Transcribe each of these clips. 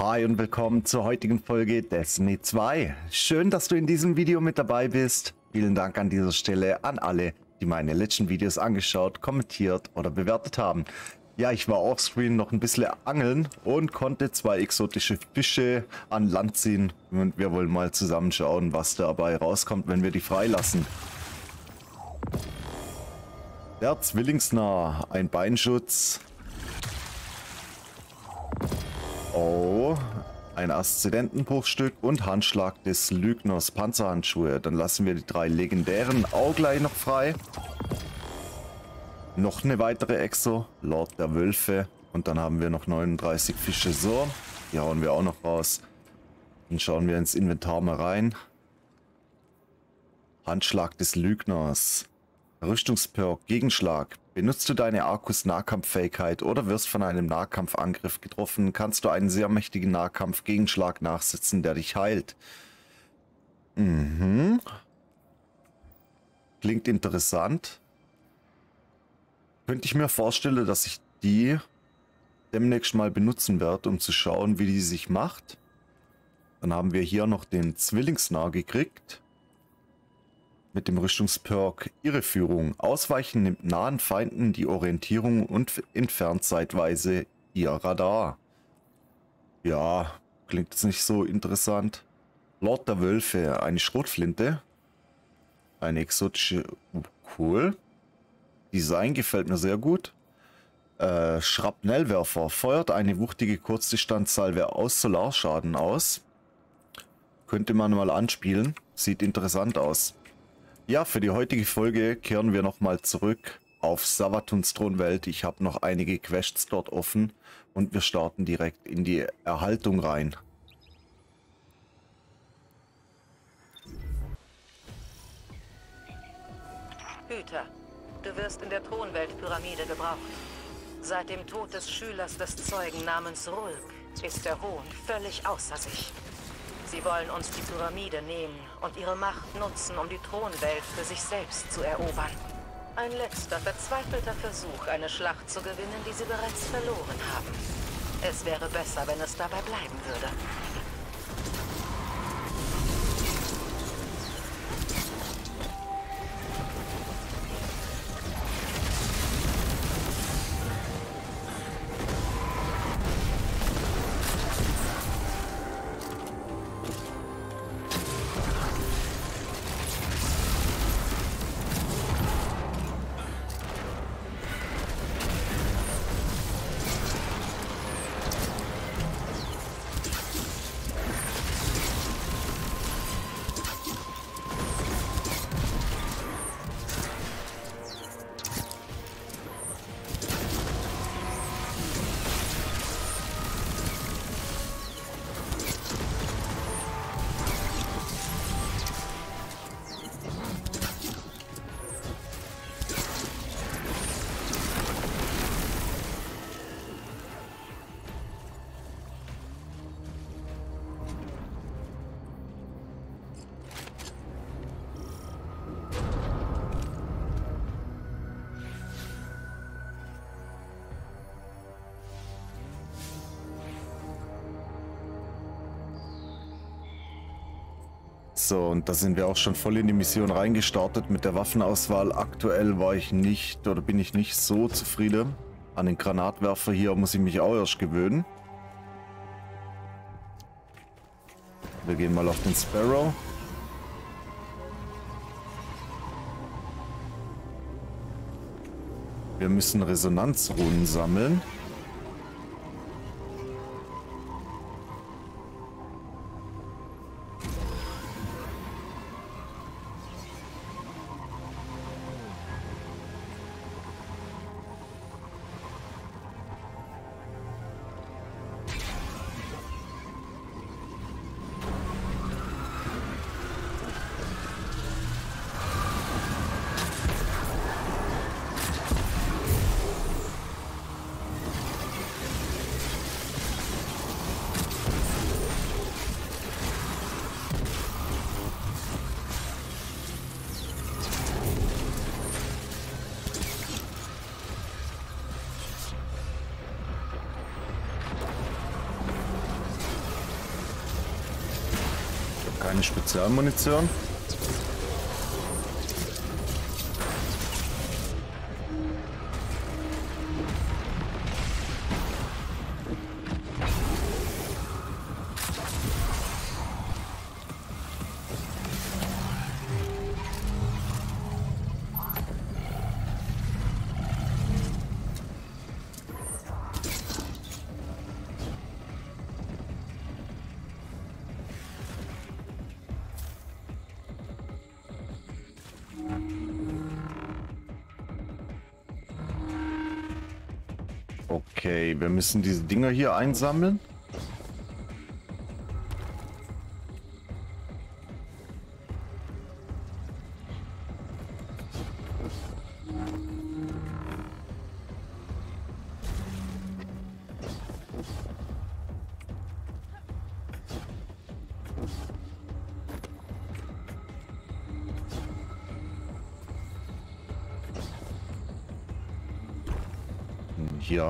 Hi und willkommen zur heutigen Folge Destiny 2. Schön, dass du in diesem Video mit dabei bist. Vielen Dank an dieser Stelle an alle, die meine letzten Videos angeschaut, kommentiert oder bewertet haben. Ja, ich war offscreen noch ein bisschen angeln und konnte zwei exotische Fische an Land ziehen. Und wir wollen mal zusammenschauen, was dabei rauskommt, wenn wir die freilassen. Der Zwillingsnah, ein Beinschutz, Oh, ein Aszendentenbruchstück und Handschlag des Lügners Panzerhandschuhe. Dann lassen wir die drei legendären auch gleich noch frei. Noch eine weitere Exo, Lord der Wölfe. Und dann haben wir noch 39 Fische. So, die hauen wir auch noch raus. Dann schauen wir ins Inventar mal rein. Handschlag des Lügners. Rüstungsperk, Gegenschlag. Benutzt du deine Arkus Nahkampffähigkeit oder wirst von einem Nahkampfangriff getroffen, kannst du einen sehr mächtigen Nahkampf-Gegenschlag nachsetzen, der dich heilt. Mhm. Klingt interessant. Könnte ich mir vorstellen, dass ich die demnächst mal benutzen werde, um zu schauen, wie die sich macht. Dann haben wir hier noch den Zwillingsnah gekriegt mit dem Rüstungsperk Irreführung. Ausweichen nimmt nahen Feinden die Orientierung und entfernt zeitweise ihr Radar. Ja, klingt jetzt nicht so interessant. Lord der Wölfe, eine Schrotflinte. Eine exotische... Cool. Design gefällt mir sehr gut. Äh, Schrapnellwerfer feuert eine wuchtige Kurzdistanzsalve aus Solarschaden aus. Könnte man mal anspielen. Sieht interessant aus. Ja, für die heutige Folge kehren wir nochmal zurück auf Savatuns Thronwelt. Ich habe noch einige Quests dort offen und wir starten direkt in die Erhaltung rein. Hüter, du wirst in der Thronweltpyramide gebraucht. Seit dem Tod des Schülers des Zeugen namens Rulk ist der Hohn völlig außer sich. Sie wollen uns die Pyramide nehmen und ihre Macht nutzen, um die Thronwelt für sich selbst zu erobern. Ein letzter, verzweifelter Versuch, eine Schlacht zu gewinnen, die sie bereits verloren haben. Es wäre besser, wenn es dabei bleiben würde. So, und da sind wir auch schon voll in die Mission reingestartet mit der Waffenauswahl. Aktuell war ich nicht oder bin ich nicht so zufrieden. An den Granatwerfer hier muss ich mich auch erst gewöhnen. Wir gehen mal auf den Sparrow. Wir müssen Resonanzrunen sammeln. Keine Spezialmunition. Wir müssen diese Dinger hier einsammeln.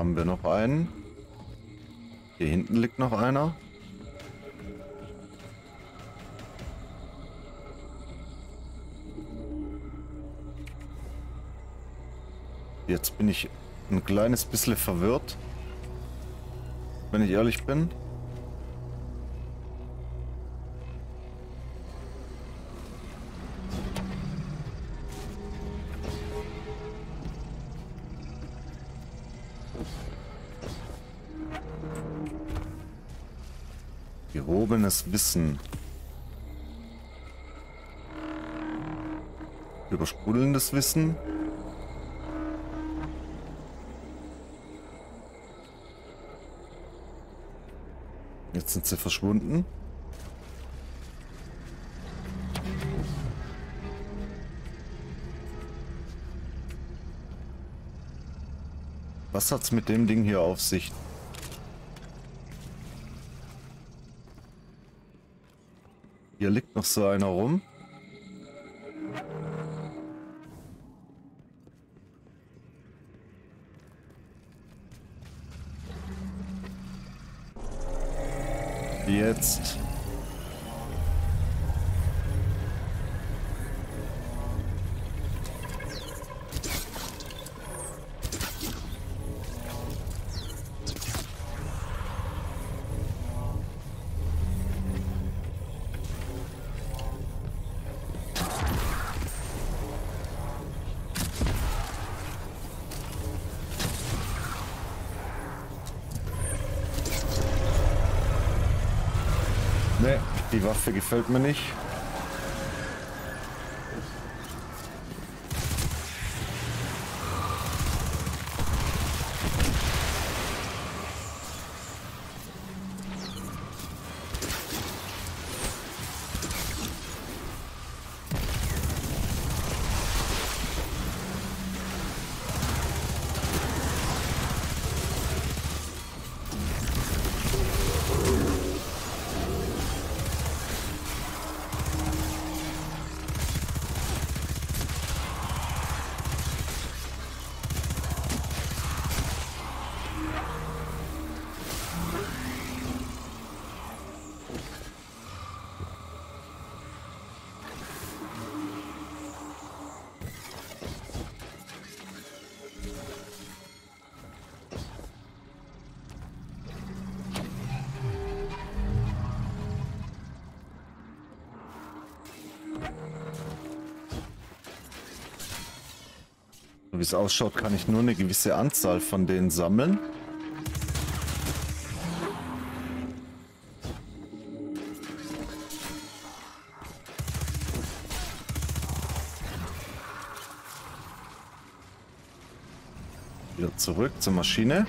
Haben wir noch einen. Hier hinten liegt noch einer. Jetzt bin ich ein kleines bisschen verwirrt. Wenn ich ehrlich bin. Gehobenes Wissen. Übersprudelndes Wissen. Jetzt sind sie verschwunden. Was hat's mit dem Ding hier auf sich? Hier liegt noch so einer rum. Jetzt. Die Waffe gefällt mir nicht. Es ausschaut, kann ich nur eine gewisse Anzahl von denen sammeln. Wieder zurück zur Maschine.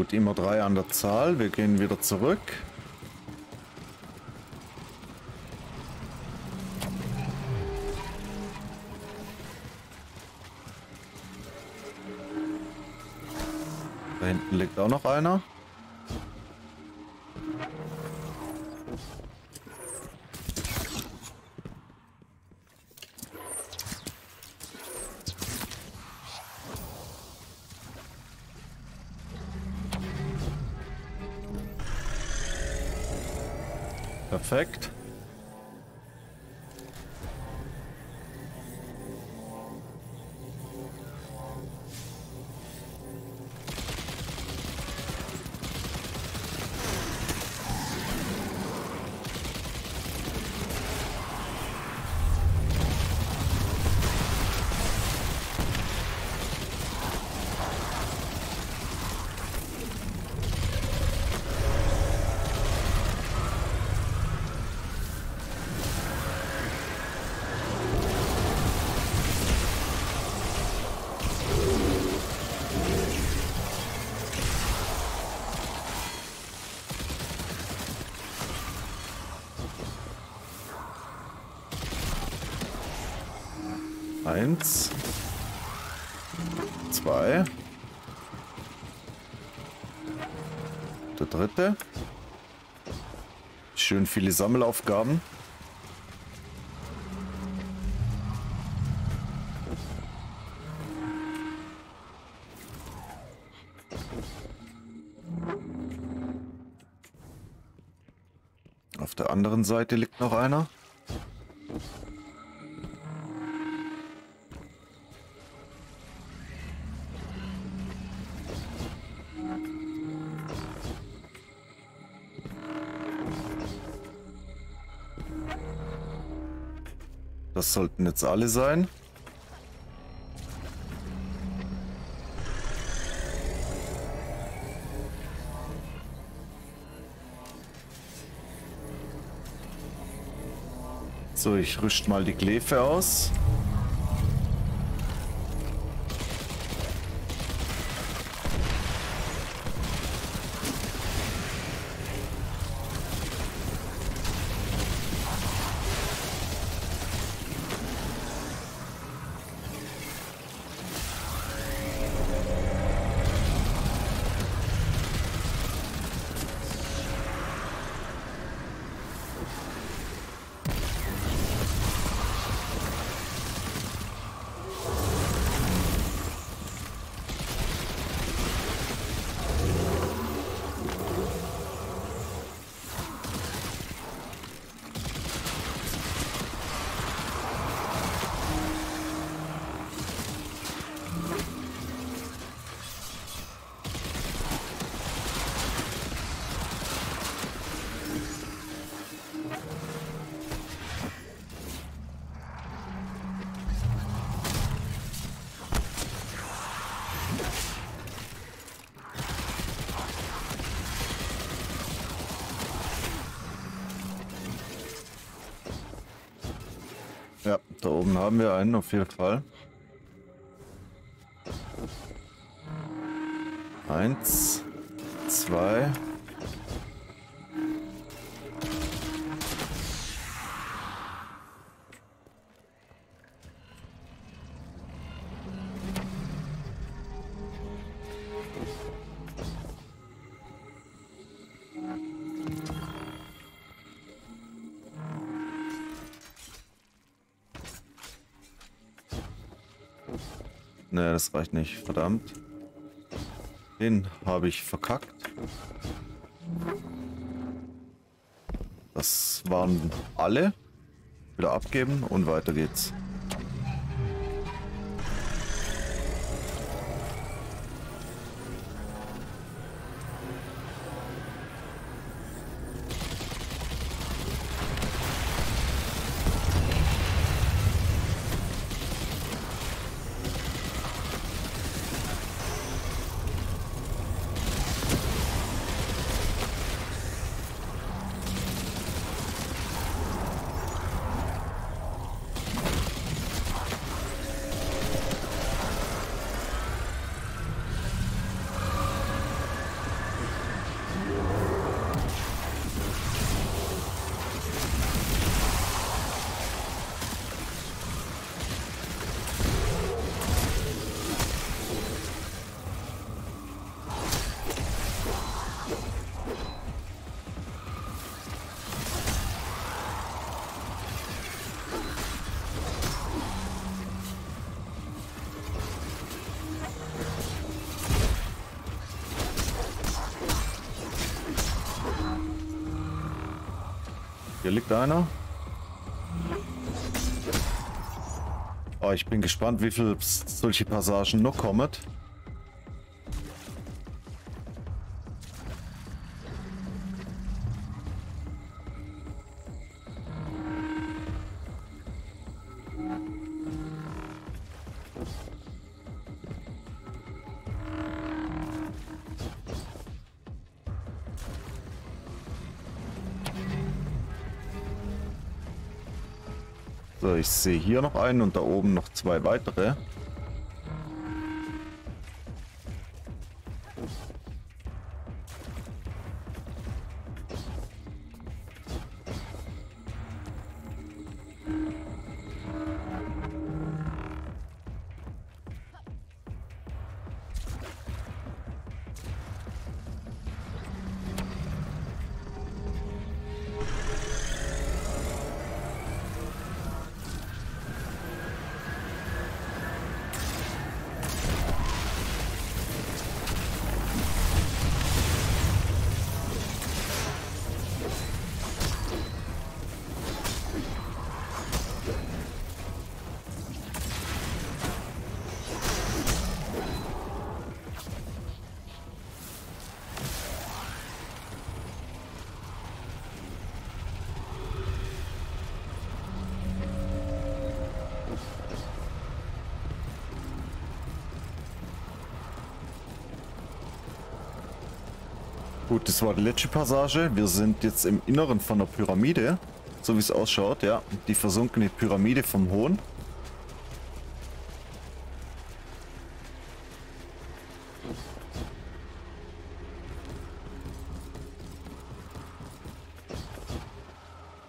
Gut, immer drei an der Zahl. Wir gehen wieder zurück. Da hinten liegt auch noch einer. Perfekt. Eins. Zwei. Der dritte. Schön viele Sammelaufgaben. Auf der anderen Seite liegt noch einer. Sollten jetzt alle sein. So, ich rüst mal die Glefe aus. Da oben haben wir einen auf jeden Fall. Eins, zwei. Ne, das reicht nicht. Verdammt. Den habe ich verkackt. Das waren alle. Wieder abgeben und weiter geht's. Hier liegt einer. Oh, ich bin gespannt, wie viele solche Passagen noch kommen. So, ich sehe hier noch einen und da oben noch zwei weitere. Gut, das war die letzte Passage. Wir sind jetzt im Inneren von der Pyramide. So wie es ausschaut, ja. Die versunkene Pyramide vom Hohn.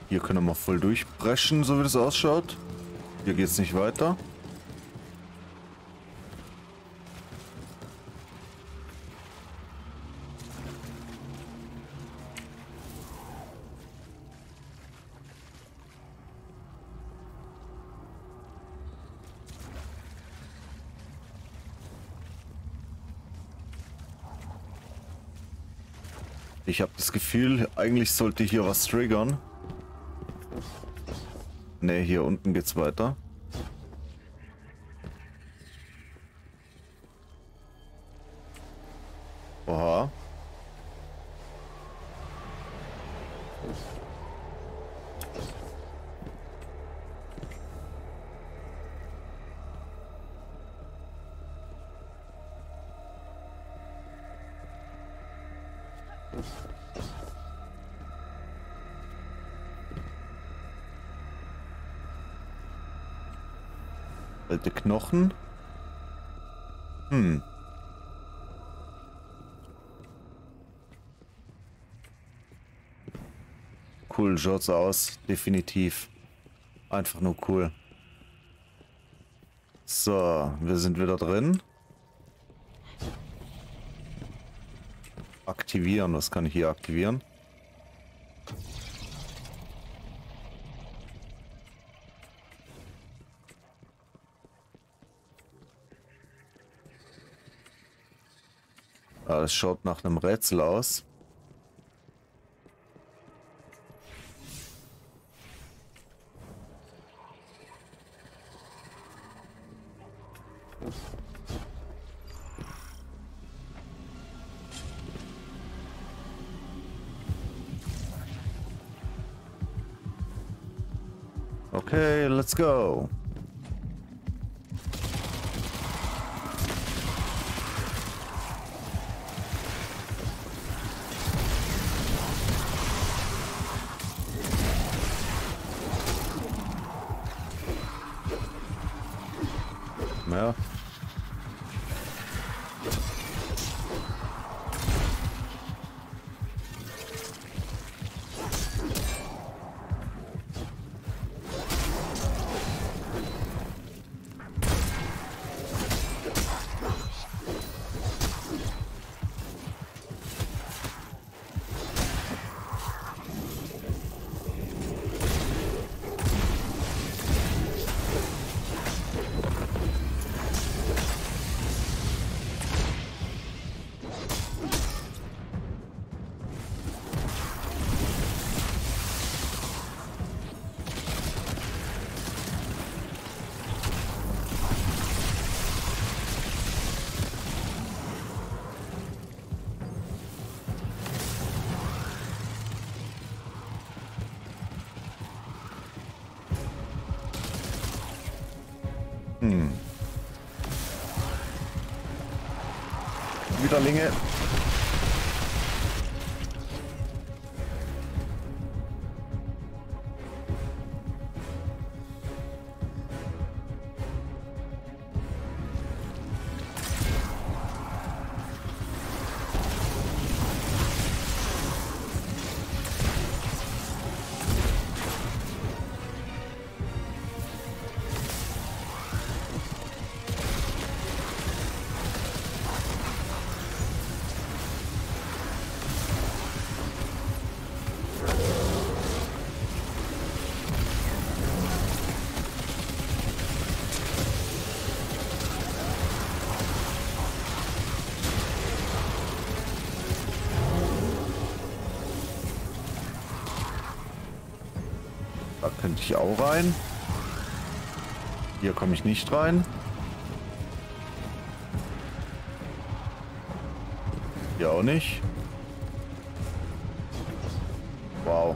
Hier können wir voll durchbrechen, so wie das ausschaut. Hier geht es nicht weiter. Ich habe das Gefühl, eigentlich sollte hier was triggern. Ne, hier unten geht's weiter. Alte Knochen. Hm. Cool schaut's aus, definitiv. Einfach nur cool. So, wir sind wieder drin. Aktivieren, was kann ich hier aktivieren? Ah, das schaut nach einem Rätsel aus. Okay, let's go. Well, Hm. Widerlinge. Da könnte ich auch rein. Hier komme ich nicht rein. Hier auch nicht. Wow.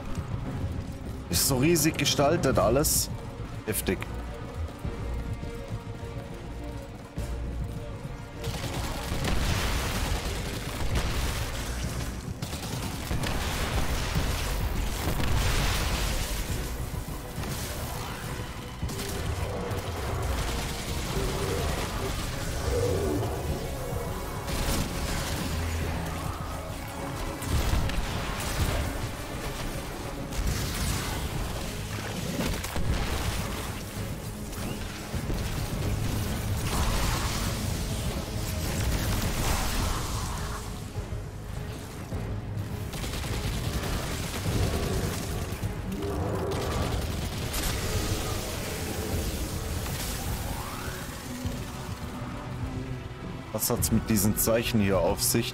Ist so riesig gestaltet alles. Heftig. Was hat's mit diesen Zeichen hier auf sich?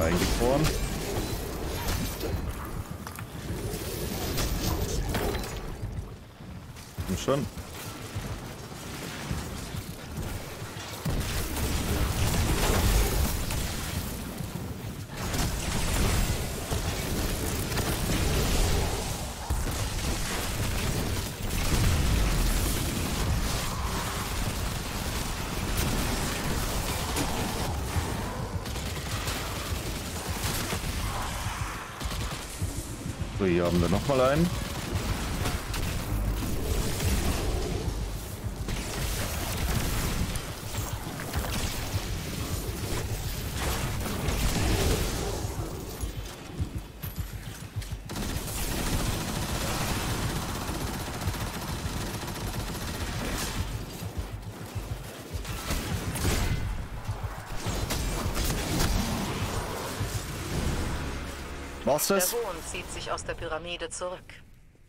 eingefroren. Und schon. Haben wir nochmal einen. War's das? Der Hohn zieht sich aus der Pyramide zurück.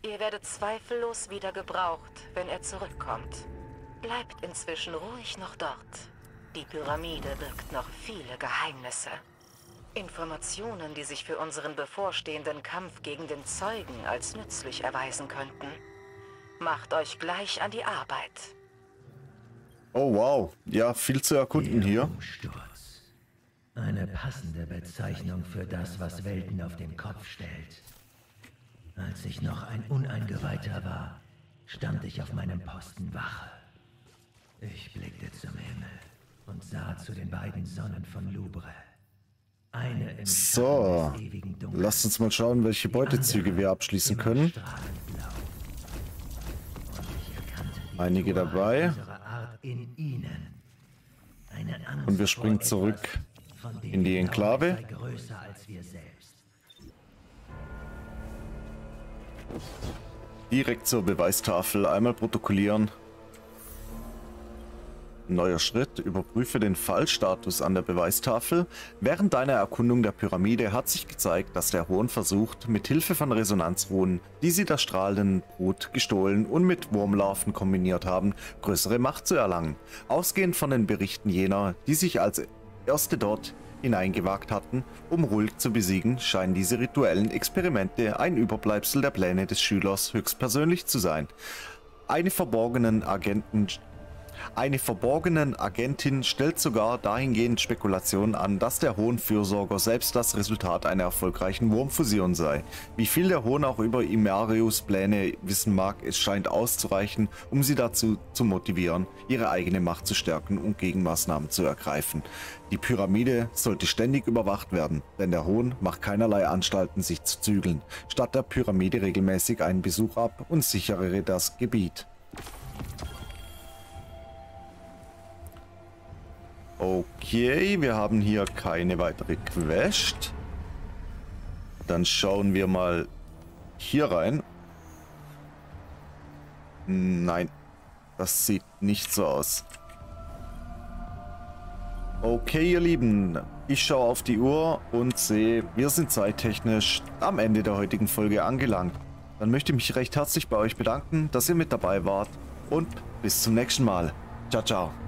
Ihr werdet zweifellos wieder gebraucht, wenn er zurückkommt. Bleibt inzwischen ruhig noch dort. Die Pyramide birgt noch viele Geheimnisse. Informationen, die sich für unseren bevorstehenden Kampf gegen den Zeugen als nützlich erweisen könnten. Macht euch gleich an die Arbeit. Oh wow, ja, viel zu erkunden hier. Eine passende Bezeichnung für das, was Welten auf den Kopf stellt. Als ich noch ein Uneingeweihter war, stand ich auf meinem Posten Wache. Ich blickte zum Himmel und sah zu den beiden Sonnen von Louvre. Eine im So, lasst uns mal schauen, welche Beutezüge wir abschließen können. Einige dabei. Und wir springen zurück in die Enklave. Direkt zur Beweistafel. Einmal protokollieren. Neuer Schritt. Überprüfe den Fallstatus an der Beweistafel. Während deiner Erkundung der Pyramide hat sich gezeigt, dass der Hohn versucht, mit Hilfe von Resonanzruhen, die sie der strahlenden Brut gestohlen und mit Wurmlarven kombiniert haben, größere Macht zu erlangen. Ausgehend von den Berichten jener, die sich als erste dort hineingewagt hatten, um Rulk zu besiegen, scheinen diese rituellen Experimente ein Überbleibsel der Pläne des Schülers höchstpersönlich zu sein. Eine verborgenen Agenten eine verborgenen Agentin stellt sogar dahingehend Spekulationen an, dass der Hohn-Fürsorger selbst das Resultat einer erfolgreichen Wurmfusion sei. Wie viel der Hohn auch über Imarius Pläne wissen mag, es scheint auszureichen, um sie dazu zu motivieren, ihre eigene Macht zu stärken und Gegenmaßnahmen zu ergreifen. Die Pyramide sollte ständig überwacht werden, denn der Hohn macht keinerlei Anstalten, sich zu zügeln. Statt der Pyramide regelmäßig einen Besuch ab und sichere das Gebiet. Okay, wir haben hier keine weitere Quest. Dann schauen wir mal hier rein. Nein, das sieht nicht so aus. Okay, ihr Lieben, ich schaue auf die Uhr und sehe, wir sind zeittechnisch am Ende der heutigen Folge angelangt. Dann möchte ich mich recht herzlich bei euch bedanken, dass ihr mit dabei wart und bis zum nächsten Mal. Ciao, ciao.